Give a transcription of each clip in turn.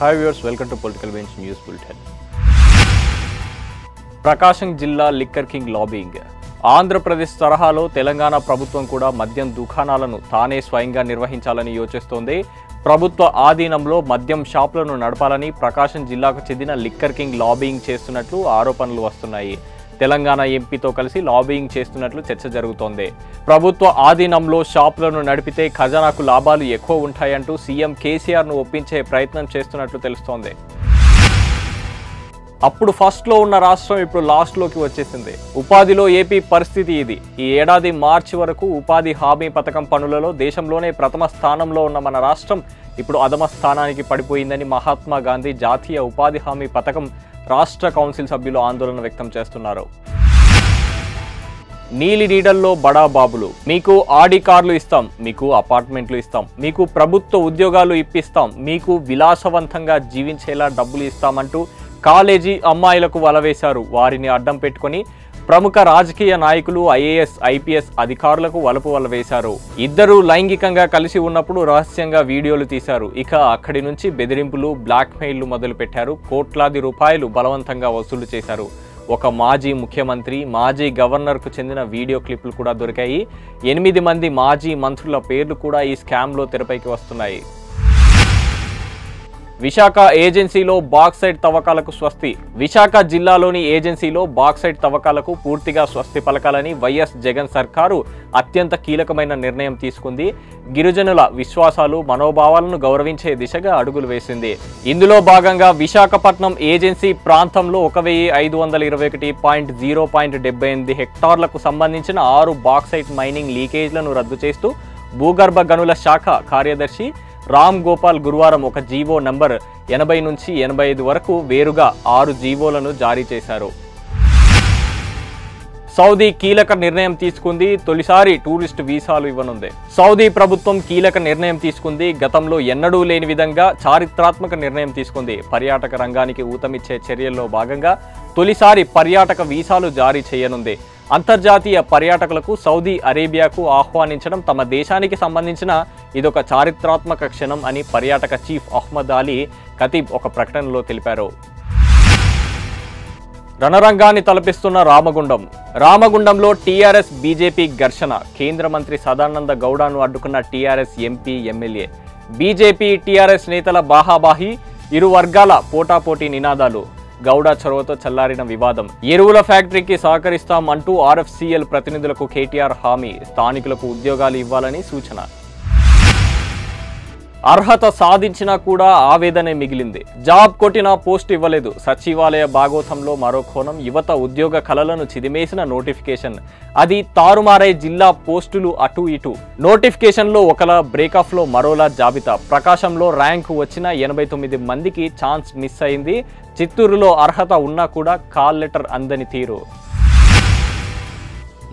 Hi viewers welcome to political bench news bulletin Prakasam జిల్లా liquor king lobbying Andhra Pradesh తరహాలో తెలంగాణ ప్రభుత్వం కూడా మద్యం దుకాణాలను తానే స్వయంగా నిర్వహించాలని యోచిస్తోంది. ప్రభుత్వ ఆధీనంలో మద్యం షాపులను నడపాలని ప్రకాశం జిల్లాకు చెందిన లిక్కర్ కింగ్ లాబింగ్ చేస్తున్నట్లు ఆరోపణలు వస్తున్నాయి. తెలంగాణ ఎంపీతో కలిసి లాబింగ్ చేస్తున్నట్లు చర్చ జరుగుతోంది. ప్రభుత్వ ఆధీనంలో షాపులను నడిపితే ఖజానాకు లాభాలు ఎక్కువ ఉంటాయంటూ సీఎం కేసీఆర్ను ఒప్పించే ప్రయత్నం చేస్తున్నట్లు తెలుస్తోంది. అప్పుడు ఫస్ట్లో ఉన్న రాష్ట్రం ఇప్పుడు లాస్ట్లోకి వచ్చేసింది. ఉపాధిలో ఏపీ పరిస్థితి ఇది. ఈ ఏడాది మార్చి వరకు ఉపాధి హామీ పథకం పనులలో దేశంలోనే ప్రథమ స్థానంలో ఉన్న మన రాష్ట్రం ఇప్పుడు అధమ స్థానానికి పడిపోయిందని మహాత్మా గాంధీ జాతీయ ఉపాధి హామీ పథకం రాష్ట్ర కౌన్సిల్ సభ్యులు ఆందోళన వ్యక్తం చేస్తున్నారు. నీలి నీడల్లో బడా బాబులు. మీకు ఆడి కార్లు ఇస్తాం మీకు అపార్ట్మెంట్లు ఇస్తాం మీకు ప్రభుత్వ ఉద్యోగాలు ఇప్పిస్తాం మీకు విలాసవంతంగా జీవించేలా డబ్బులు ఇస్తామంటూ కాలేజీ అమ్మాయిలకు వలవేశారు వారిని అడ్డం పెట్టుకొని ప్రముఖ రాజకీయ నాయకులు ఐఏఎస్ ఐపీఎస్ అధికారులకు వలపు వలవేశారు. ఇద్దరు లైంగికంగా కలిసి ఉన్నప్పుడు రహస్యంగా వీడియోలు తీశారు. ఇక అక్కడి నుంచి బెదిరింపులు బ్లాక్మెయిల్లు మొదలుపెట్టారు. కోట్లాది రూపాయలు బలవంతంగా వసూలు చేశారు. ఒక మాజీ ముఖ్యమంత్రి మాజీ గవర్నర్కు చెందిన వీడియో క్లిప్లు కూడా దొరికాయి. ఎనిమిది మంది మాజీ మంత్రుల పేర్లు కూడా ఈ స్కామ్లో తెరపైకి వస్తున్నాయి. విశాఖ ఏజెన్సీలో బాక్సైట్ తవ్వకాలకు స్వస్తి. విశాఖ జిల్లాలోని ఏజెన్సీలో బాక్సైట్ తవ్వకాలకు పూర్తిగా స్వస్తి పలకాలని వైఎస్ జగన్ సర్కారు అత్యంత కీలకమైన నిర్ణయం తీసుకుంది. గిరిజనుల విశ్వాసాలు మనోభావాలను గౌరవించే దిశగా అడుగులు వేసింది. ఇందులో భాగంగా విశాఖపట్నం ఏజెన్సీ ప్రాంతంలో ఒక వెయ్యి ఐదు వందల ఇరవై ఒకటి పాయింట్ జీరో పాయింట్ డెబ్బై ఎనిమిది హెక్టార్లకు సంబంధించిన ఆరు బాక్సైట్ మైనింగ్ లీకేజ్లను రద్దు చేస్తూ భూగర్భ గనుల శాఖ కార్యదర్శి రామ్ గోపాల్ గురువారం ఒక జీవో నంబర్ ఎనభై నుంచి ఎనభై ఐదు వరకు వేరుగా ఆరు జీవోలను జారీ చేశారు. సౌదీ కీలక నిర్ణయం తీసుకుంది తొలిసారి టూరిస్ట్ వీసాలు ఇవ్వనుంది. సౌదీ ప్రభుత్వం కీలక నిర్ణయం తీసుకుంది గతంలో ఎన్నడూ లేని విధంగా చారిత్రాత్మక నిర్ణయం తీసుకుంది. పర్యాటక రంగానికి ఊతమిచ్చే చర్యల్లో భాగంగా తొలిసారి పర్యాటక వీసాలు జారీ చేయనుంది. అంతర్జాతీయ పర్యాటకులకు సౌదీ అరేబియాకు ఆహ్వానించడం తమ దేశానికి సంబంధించిన ఇదొక చారిత్రాత్మక క్షణం అని పర్యాటక చీఫ్ అహ్మద్ అలీ ఖతీబ్ ఒక ప్రకటనలో తెలిపారు. రణరంగాన్ని తలపిస్తున్న రామగుండం. రామగుండంలో టీఆర్ఎస్ బీజేపీ ఘర్షణ. కేంద్ర మంత్రి సదానంద గౌడను అడ్డుకున్న TRS MP MLA. BJP TRS నేతల బాహాబాహి ఇరు వర్గాల పోటాపోటీ నినాదాలు. గౌడ చొరవతో చల్లారిన వివాదం. ఎరువుల ఫ్యాక్టరీకి సహకరిస్తాం అంటూ ఆర్ఎఫ్సిఎల్ ప్రతినిధులకు కేటీఆర్ హామీ. స్థానికులకు ఉద్యోగాలు ఇవ్వాలని సూచన. అర్హత సాధించినా కూడా ఆవేదనే మిగిలింది. జాబ్ కొట్టినా పోస్ట్ ఇవ్వలేదు. సచివాలయ భాగోతంలో మరో కోణం యువత ఉద్యోగ కళలను చిదిమేసిన నోటిఫికేషన్. అది తారుమారై జిల్లా పోస్టులు అటు ఇటు. నోటిఫికేషన్లో ఒకలా బ్రేకాఫ్లో మరోలా జాబితా. ప్రకాశంలో ర్యాంకు వచ్చిన ఎనభై తొమ్మిది మందికి ఛాన్స్ మిస్ అయింది. చిత్తూరులో అర్హత ఉన్నా కూడా కాల్ లెటర్ అందని తీరు.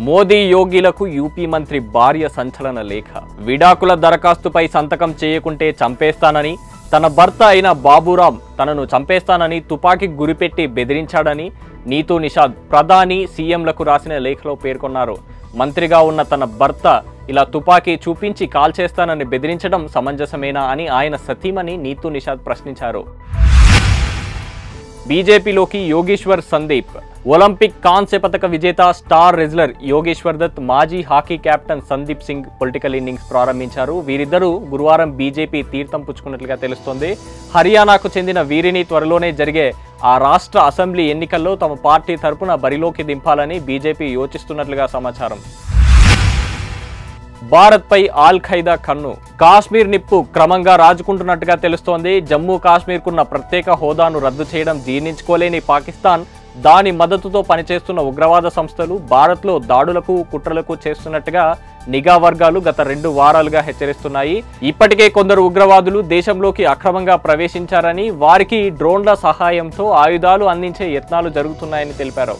మోదీ యోగిలకు యూపీ మంత్రి భార్య సంచలన లేఖ. విడాకుల దరఖాస్తుపై సంతకం చేయకుంటే చంపేస్తానని తన భర్త అయిన బాబురాం తనను చంపేస్తానని తుపాకీ గురిపెట్టి బెదిరించాడని నీతూ నిషాద్ ప్రధాని సీఎంలకు రాసిన లేఖలో పేర్కొన్నారు. మంత్రిగా ఉన్న తన భర్త ఇలా తుపాకీ చూపించి కాల్చేస్తానని బెదిరించడం సమంజసమేనా అని ఆయన సతీమణి నీతూ నిషాద్ ప్రశ్నించారు. బీజేపీలోకి యోగేశ్వర్ సందీప్. ఒలింపిక్ కాంస్య పథక విజేత స్టార్ రెజ్లర్ యోగేశ్వర్ దత్ మాజీ hockey captain Sandeep Singh political innings ప్రారంభించారు. వీరిద్దరూ గురువారం బీజేపీ తీర్థం పుచ్చుకున్నట్లుగా తెలుస్తోంది. హర్యానాకు చెందిన వీరిని త్వరలోనే జరిగే ఆ రాష్ట్ర అసెంబ్లీ ఎన్నికల్లో తమ పార్టీ తరపున బరిలోకి దింపాలని బీజేపీ యోచిస్తున్నట్లుగా సమాచారం. భారత్పై ఆల్ ఖైదా కన్ను. కాశ్మీర్ నిప్పు క్రమంగా రాజుకుంటున్నట్టుగా తెలుస్తోంది. జమ్మూ కాశ్మీర్కున్న ప్రత్యేక హోదాను రద్దు చేయడం జీర్ణించుకోలేని పాకిస్తాన్ దాని మద్దతుతో పనిచేస్తున్న ఉగ్రవాద సంస్థలు భారత్లో దాడులకు కుట్రలకు చేస్తున్నట్టుగా నిఘా వర్గాలు గత రెండు వారాలుగా హెచ్చరిస్తున్నాయి. ఇప్పటికే కొందరు ఉగ్రవాదులు దేశంలోకి అక్రమంగా ప్రవేశించారని వారికి డ్రోన్ల సహాయంతో ఆయుధాలు అందించే యత్నాలు జరుగుతున్నాయని తెలిపారు.